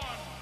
one,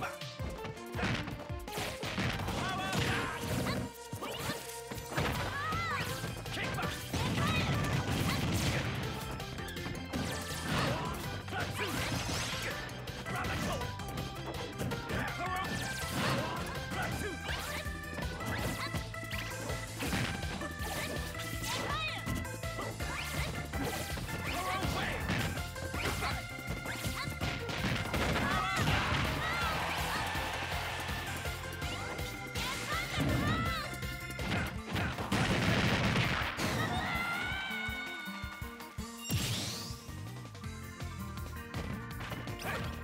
ば。Hey!